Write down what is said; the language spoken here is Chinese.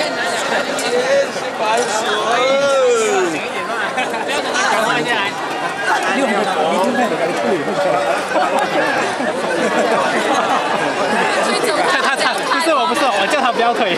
坚持把球。不要动弹，赶快进来。不是，不给力。哈哈哈哈哈！是他，不是我不是，我叫他不要腿。